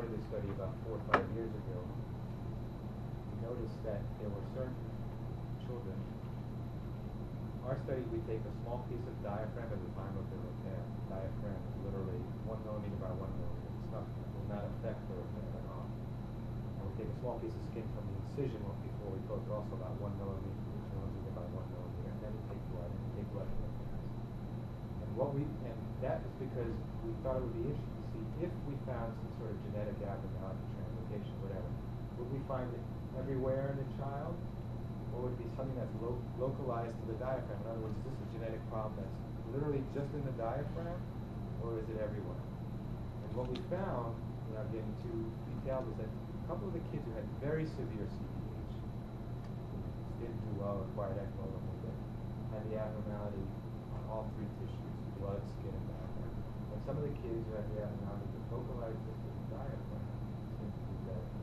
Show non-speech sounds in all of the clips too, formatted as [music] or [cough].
started this study about four or five years ago, we noticed that there were certain children. Our study, we take a small piece of diaphragm at the time of the repair. Diaphragm is literally one millimeter by one millimeter. It's not, it will not affect the repair at all. And we take a small piece of skin from the incision before we it, also about one millimeter, millimeter by one millimeter, and then we take blood, and we take blood from the parents. And what we, and that is because we thought it would be interesting if we found some sort of genetic abnormality, translocation, whatever. Would we find it everywhere in the child? Or would it be something that's lo- localized to the diaphragm? In other words, is this a genetic problem that's literally just in the diaphragm? Or is it everywhere? And what we found, without getting too detailed, was that a couple of the kids who had very severe CDH, didn't do well, all that, had the abnormality on all three tissues, blood, skin, and diaphragm. Some of the kids who had the abnormality that localized just to the diaphragm seemed to do better.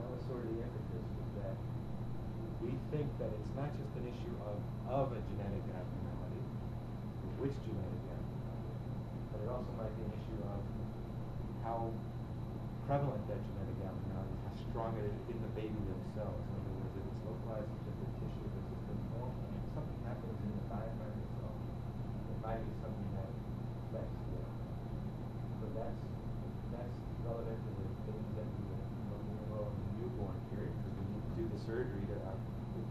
That was sort of the impetus was that we think that it's not just an issue of, of a genetic abnormality, which genetic abnormality, but it also might be an issue of how prevalent that genetic abnormality is, how strong it is in the baby themselves. In other words, if it's localized to a tissue that's just normal, and something happens in the diaphragm itself, it might be something that the that's, that's relevant to the things that we would in the newborn period, because we need to do the surgery to, uh,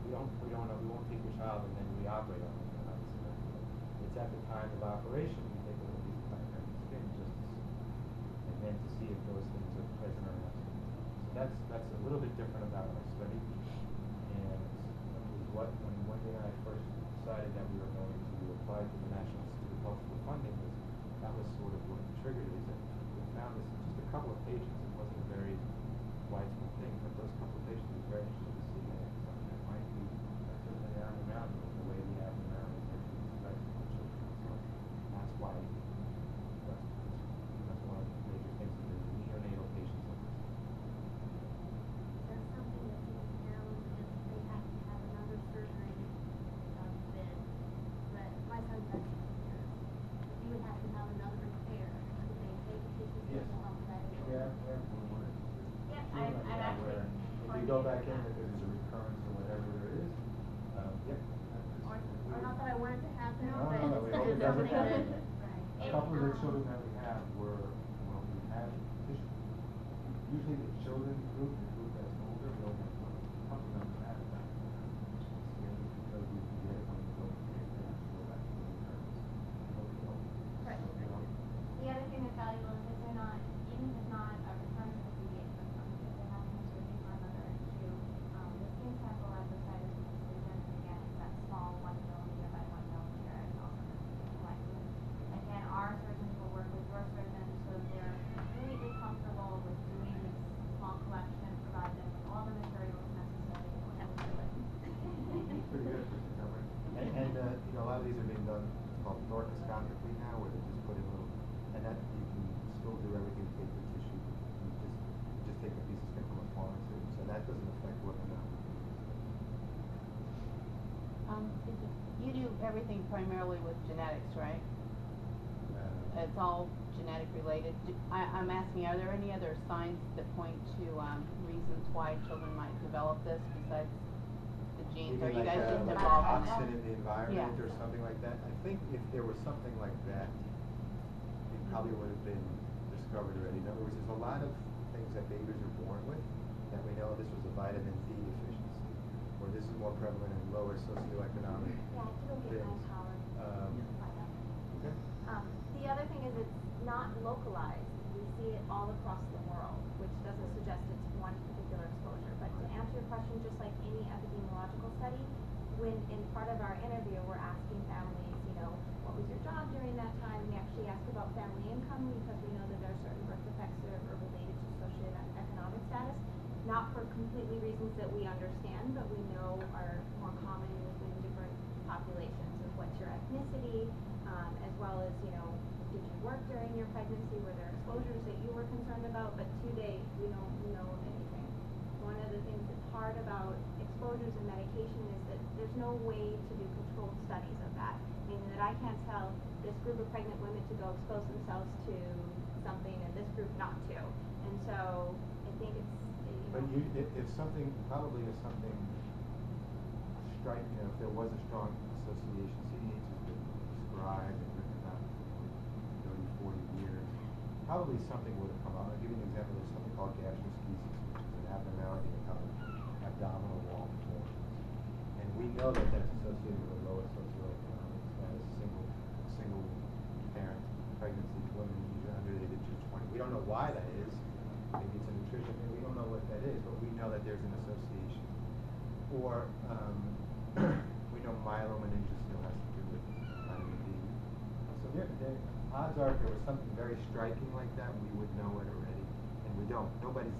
we don't, we don't, we won't take your child and then we operate on them, obviously. It's at the time of operation, we take a piece of diaphragm and skin just to see, and then to see if those things are present or not. So that's, that's a little bit different about our study. And what, when Wendy and I first decided that we were going to apply to the National Institute of Health for funding, was, that was sort of what triggered is that we found this in just a couple of patients, it wasn't a very widespread thing, but those couple of patients were very interested to see that it's something that might be, that's just an abnormality, of the way the abnormalities are being expressed in children. So that's why, that's, that's one of the major things in the neonatal patients of this. That's something that can be found if they have to have another surgery, um, then, but my son does years. If you would have to have another repair, would they take a piece of Yes. skin off of that? Yeah, yeah. Yep, Something I've, like I've that, actually. where If you go back in, if there's a recurrence or whatever there is, um, yep. that. Or, or not that I want it to happen, No, but. no, no, it it's doesn't happen. A couple of the um, children that we have were, well, we tissue. Usually the children group, the group that's older, we only have one, a couple of them have that. Maybe because we can get it from the blood, we can go back to the recurrence. But we don't. Right. We don't. The other thing that's valuable is that they're not, even if it's not a recurrence of CDH, but something that they're having a surgery for another issue, um, the skin sample at the site of the incision, again, it's that small one millimeter by one millimeter, it's also going to be collected. Again, our surgeons will work with your surgeons, so they're completely comfortable with doing this small collection, provide them with all the materials necessary, and we'll do it. Pretty good for discovery. And, and, uh, you know, a lot of these are being done, called thoracoscopically now, where they just put in a little, and that, you can still do everything, to take the tissue, you just, you just take a piece of skin from a small incision, so that doesn't affect whether or not we can use it. Um, you do everything primarily with genetics, right? Uh, It's all genetic related. Do- I, I'm asking, are there any other signs that point to, um, reasons why children might develop this besides the genes? Are Maybe you like, guys uh, just like involved in toxin that? in the environment Yeah. or something like that. I think if there was something like that, it probably would have been discovered already. In other words, there's a lot of things that babies are born with that we know this was a vitamin D deficiency, or this is more prevalent in lower socioeconomic Yeah, I have to go get things. my power. Um, okay. Um, the other thing is it's not localized. We see it all across the world, which doesn't suggest it's one particular exposure. But to answer your question, just like any epidemiological study, when in part of our interview we're asking families, you know, what was your job during that time? We actually ask about family income because we know that there are certain birth defects that are related to socioeconomic status. Not for completely reasons that we understand, but we know are more common within different populations of what's your ethnicity, um, as well as, you know, did you work during your pregnancy? Were there exposures that you were concerned about? But to date, we don't know anything. One of the things that's hard about exposures and medication is that there's no way to do controlled studies of that. Meaning that I can't tell this group of pregnant women to go expose themselves to something and this group not to. And so I think it's, you know. But you, if, something, probably if something strike, you know, if there was a strong association, CDH has been described and written about for 30, 40 years, probably something would have come out. I'll give you an example, there's something called an abnormality the abdominal wall forms. And we know that that's associated with lower socioeconomic status, single, single parent pregnancy, women under the age of twenty. We don't know why that is, maybe it's a nutrition thing, we don't know what that is, but we know that there's an association. Or, um, [clears throat] we know myelomeningocele has to do with vitamin D. So there, there, odds are if there was something very striking like that, we would know it already, and we don't. Nobody's,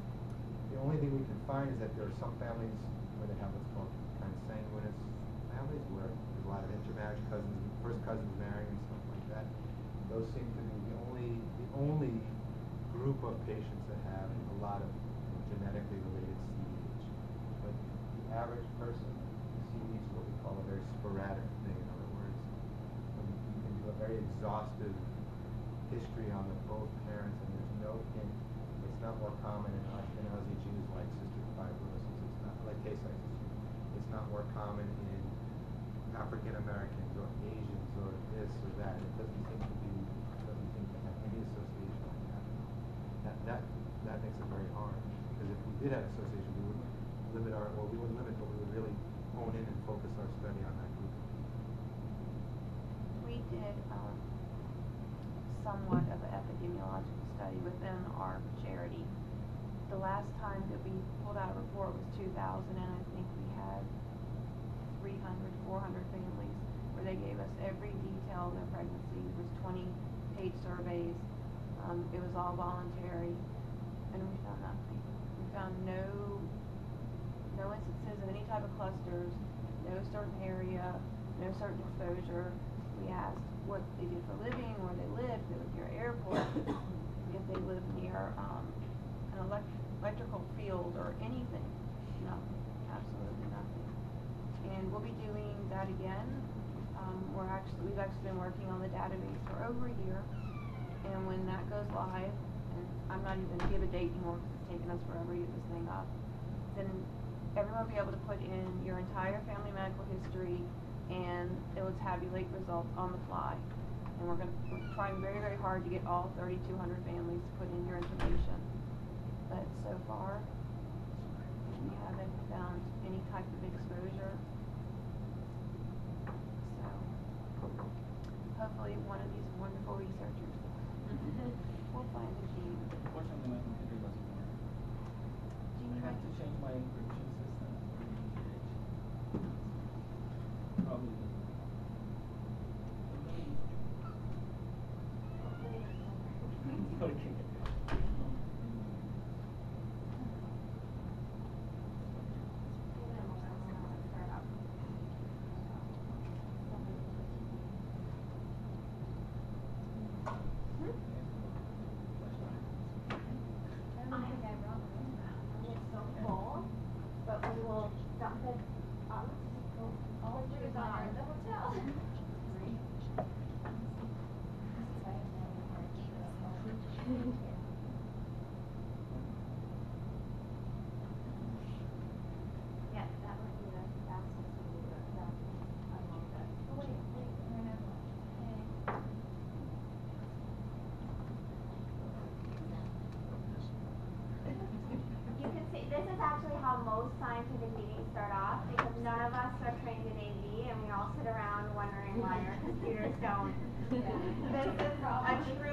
the only thing we can find is that there are some families where they have what's called consanguineous families, where there's a lot of intermarriage, cousins, first cousins marrying and stuff like that. Those seem to be the only, the only group of patients that have a lot of genetically related CDH. But the average person, CDH is what we call a very sporadic thing, in other words. You can do a very exhaustive history on the both parents and there's no hint, not more common in Ashkenazi Jews like cystic fibrosis, it's not like Tay-Sachs, it's not more common in African Americans or Asians or this or that. It doesn't seem to be, doesn't seem to have any association like that. That, that, that makes it very hard, because if we did have association, we would limit our, well, we wouldn't limit, but we would really hone in and focus our study on that group. We did, um, somewhat study within our charity. The last time that we pulled out a report was two thousand, and I think we had 300, 400 families, where they gave us every detail of their pregnancy. It was twenty page surveys, um, it was all voluntary, and we found nothing. We found no, no instances of any type of clusters, no certain area, no certain exposure. We asked what they did for a living, where they lived, they lived near an airport, if they lived near, um, an elect- electrical field or anything. Nothing, absolutely nothing. And we'll be doing that again. Um, we're actually, we've actually been working on the database for over a year. And when that goes live, and I'm not even gonna give a date anymore because it's taken us forever to get this thing up, then everyone will be able to put in your entire family medical history and it will tabulate results on the fly. And we're gonna, we're trying very, very hard to get all thirty-two hundred families to put in your information. But so far, we haven't found any type of exposure. So, hopefully one of these wonderful researchers will find a [laughs] gene. Unfortunately, my computer doesn't work. Gene, I have to change my encryption system for ETH. Probably. Okay. It's so full, but we will dump it out. All three is on the hotel. Yeah, that might be the fastest we do it, yeah. I love that. Oh, wait, wait, wait, no, no. Hey. You can see, this is actually how most scientific meetings start off, because none of us are trained in AV, and we all sit around wondering why our computers don't. [laughs] This is a true